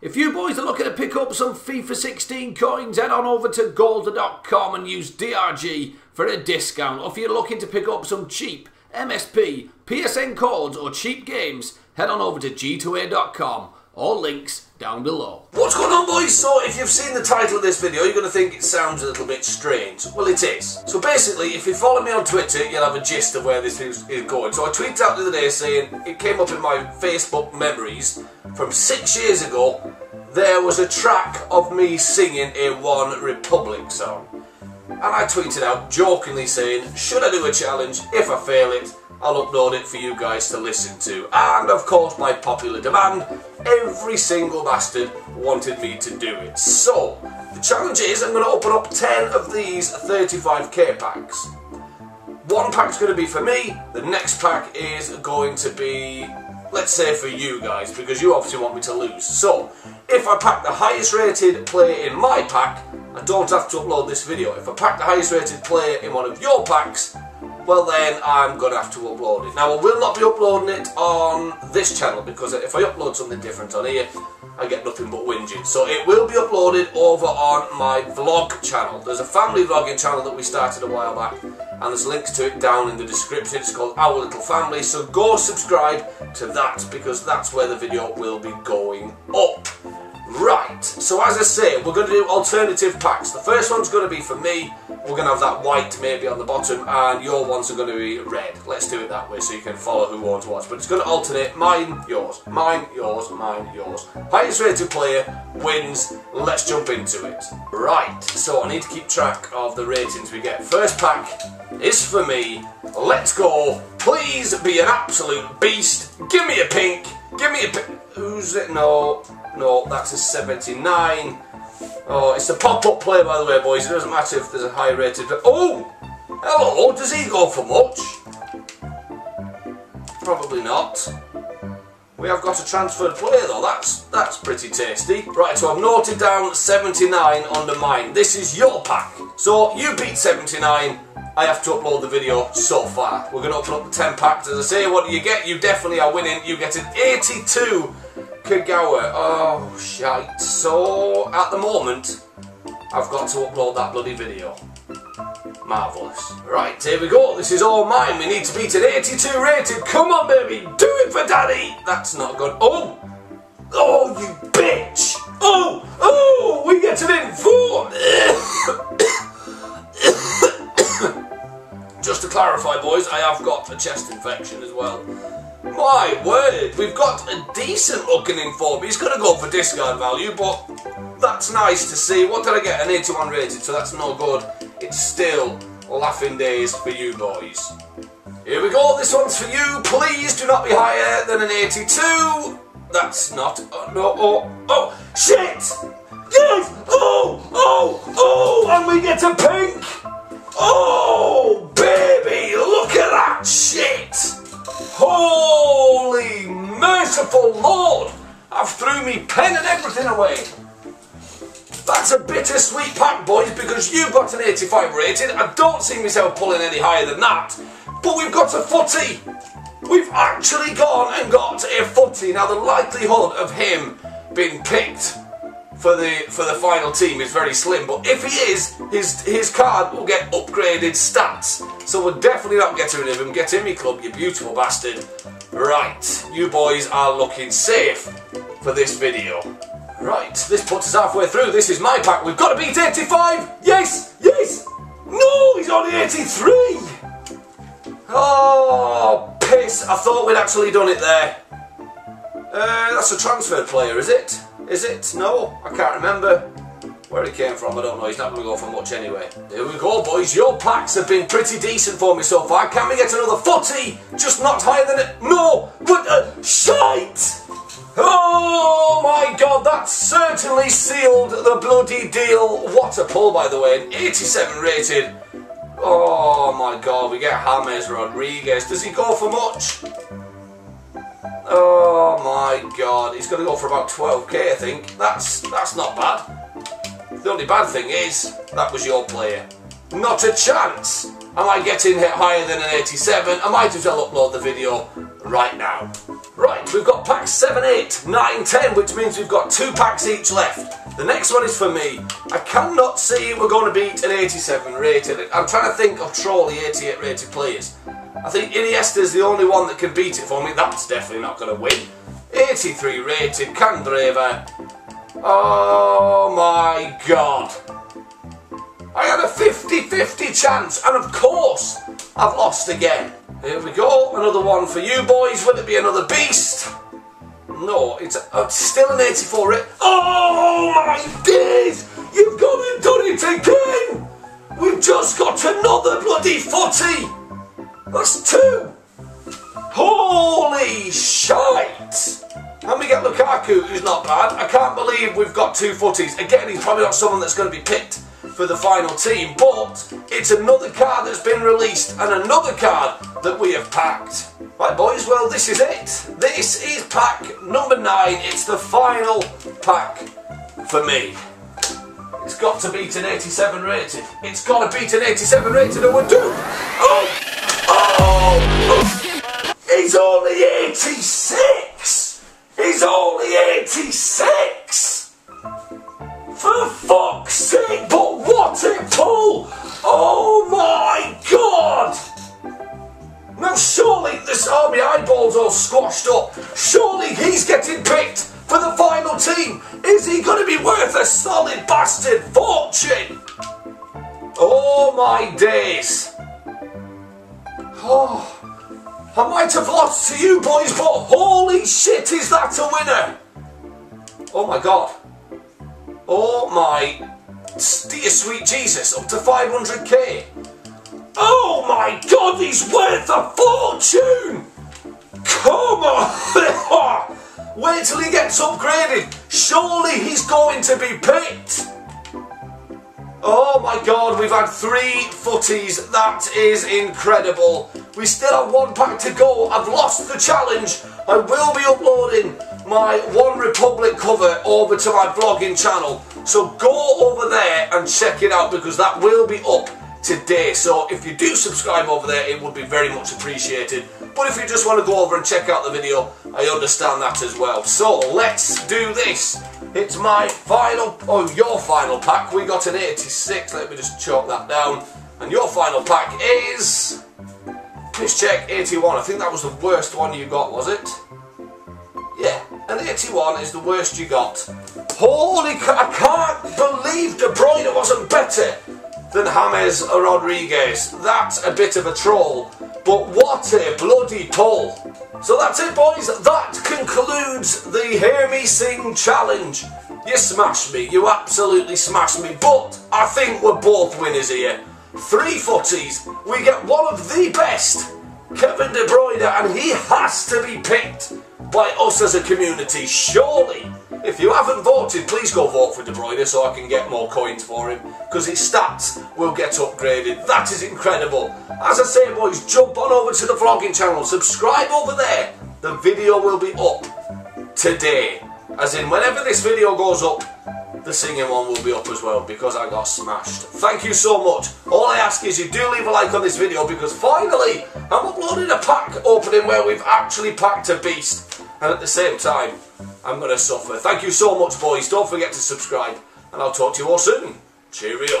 If you boys are looking to pick up some FIFA 16 coins, head on over to goldah.com and use DRG for a discount. Or if you're looking to pick up some cheap MSP, PSN codes or cheap games, head on over to g2a.com. All links down below. What's going on boys? So if you've seen the title of this video you're going to think it sounds a little bit strange. Well it is. So basically if you follow me on Twitter you'll have a gist of where this is going. So I tweeted out the other day saying it came up in my Facebook memories from six years ago there was a track of me singing a One Republic song. And I tweeted out jokingly saying should I do a challenge? If I fail it I'll upload it for you guys to listen to. And of course, by popular demand, every single bastard wanted me to do it. So, the challenge is I'm going to open up 10 of these 35k packs. One pack's going to be for me, the next pack is going to be, let's say for you guys, because you obviously want me to lose. So, if I pack the highest rated player in my pack, I don't have to upload this video. If I pack the highest rated player in one of your packs, well then I'm going to have to upload it. Now I will not be uploading it on this channel because if I upload something different on here I get nothing but whinging. So it will be uploaded over on my vlog channel. There's a family vlogging channel that we started a while back and there's links to it down in the description. It's called Our Little Family so go subscribe to that because that's where the video will be going up. Right, so as I say, we're going to do alternative packs. The first one's going to be for me. We're going to have that white maybe on the bottom, and your ones are going to be red. Let's do it that way so you can follow who wants what. But it's going to alternate mine, yours, mine, yours, mine, yours. Highest rated player wins. Let's jump into it. Right, so I need to keep track of the ratings we get. First pack is for me. Let's go. Please be an absolute beast. Give me a pink. Give me a pink. Who's it? No. No, that's a 79. Oh, it's a pop-up play, by the way, boys. It doesn't matter if there's a high rated... Oh! Hello, does he go for much? Probably not. We have got a transferred player, though. That's that's pretty tasty. Right, so I've noted down 79 under mine. This is your pack. So, you beat 79. I have to upload the video so far. We're going to open up the 10 packs. As I say, what do you get? You definitely are winning. You get an 82 Kagawa. Uh, oh, shite. So, at the moment, I've got to upload that bloody video. Marvellous. Right, here we go. This is all mine. We need to beat an 82 rated. Come on, baby. Do it for daddy. That's not good. Oh! Oh, you bitch! Oh! Oh! We get it in four! Just to clarify, boys, I have got a chest infection as well. My word, we've got a decent looking inform. He's going to go for discard value, but that's nice to see. What did I get? An 81 rated, so that's no good. It's still laughing days for you boys. Here we go, this one's for you. Please do not be higher than an 82. That's not, oh, no, oh, oh, shit! Yes! Oh, oh, oh, and we get a pink! Oh, baby, look at that shit! Holy merciful Lord! I've threw me pen and everything away. That's a bittersweet pack, boys, because you've got an 85 rated. I don't see myself pulling any higher than that. But we've got a footy. We've actually gone and got a footy. Now, the likelihood of him being picked for the for the final team is very slim. But if he is, his his card will get upgraded stats. So we're definitely not getting rid of him. Get in me club, you beautiful bastard. Right, you boys are looking safe for this video. Right, this puts us halfway through. This is my pack. We've got to beat 85. Yes, yes. No, he's only 83. Oh, piss. I thought we'd actually done it there. Uh, that's a transferred player, is it? Is it? No, I can't remember where he came from. I don't know. He's not going to go for much anyway. Here we go, boys. Your packs have been pretty decent for me so far. Can we get another footy? Just not higher than it. No, but uh, shite. Oh my god, that certainly sealed the bloody deal. What a pull, by the way. An 87 rated. Oh my god, we get James Rodriguez. Does he go for much? Oh my god, he's going to go for about 12k, I think. That's that's not bad. The only bad thing is, that was your player. Not a chance. Am I getting hit higher than an 87? I might as well upload the video right now. Right, we've got packs 7, 8, 9, 10, which means we've got two packs each left. The next one is for me. I cannot see we're going to beat an 87 rated. I'm trying to think of Trolley 88 rated players. I think Iniesta's the only one that can beat it for me. That's definitely not going to win. 83 rated, Candreva. Oh my god. I had a 50-50 chance, and of course, I've lost again. Here we go, another one for you boys. Will it be another beast? No, it's, uh, it's still an 84 rate. Oh my days! You've gone and done it again! We've just got another bloody footy! That's two! Holy shite! And we get Lukaku, who's not bad. I can't believe we've got two futties. Again, he's probably not someone that's going to be picked for the final team, but it's another card that's been released and another card that we have packed. Right, boys, well, this is it. This is pack number nine. It's the final pack for me. It's got to beat an 87 rated. It's got to beat an 87 rated, and we'll do. He's only 86! He's only 86! For fuck's sake, but what a pull! Oh my god! Now surely this army eyeballs all squashed up. Surely he's getting picked for the final team. Is he going to be worth a solid bastard fortune? Oh my days. Oh, I might have lost to you boys, but holy shit, is that a winner? Oh my god. Oh my dear sweet Jesus, up to 500k. Oh my god, he's worth a fortune! Come on! Wait till he gets upgraded. Surely he's going to be picked. Oh my god, we've had three futties. That is incredible. We still have one pack to go. I've lost the challenge. I will be uploading my One Republic cover over to my vlogging channel. So go over there and check it out because that will be up today. So if you do subscribe over there, it would be very much appreciated. But if you just want to go over and check out the video, I understand that as well. So let's do this. It's my final, oh your final pack. We got an 86. Let me just chalk that down. And your final pack is... Let's check 81. I think that was the worst one you got, was it? Yeah, an 81 is the worst you got. Holy, I can't believe De Bruyne wasn't better than James or Rodriguez. That's a bit of a troll, but what a bloody pull. So that's it boys, that concludes the Hear Me Sing challenge. You smashed me, you absolutely smashed me, but I think we're both winners here. Three futties, we get one of the best, Kevin De Bruyne, and he has to be picked by us as a community, surely. If you haven't voted, please go vote for De Bruyne so I can get more coins for him, because his stats will get upgraded. That is incredible. As I say, boys, jump on over to the vlogging channel, subscribe over there. The video will be up today. As in, whenever this video goes up, the singing one will be up as well because I got smashed. Thank you so much. All I ask is you do leave a like on this video because finally I'm uploading a pack opening where we've actually packed a beast and at the same time I'm going to suffer. Thank you so much boys. Don't forget to subscribe and I'll talk to you all soon. Cheerio.